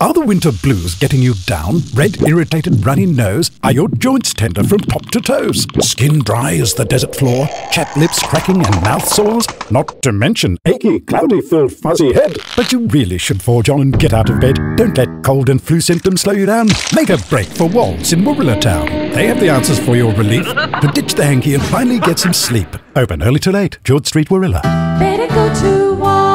Are the winter blues getting you down? Red, irritated, runny nose? Are your joints tender from top to toes? Skin dry as the desert floor? Chapped lips cracking and mouth sores? Not to mention achy, cloudy, full, fuzzy head. But you really should forge on and get out of bed. Don't let cold and flu symptoms slow you down. Make a break for Wals in Warilla Town. They have the answers for your relief. To ditch the hanky and finally get some sleep. Open early to late. George Street, Warilla. Better go to Wals.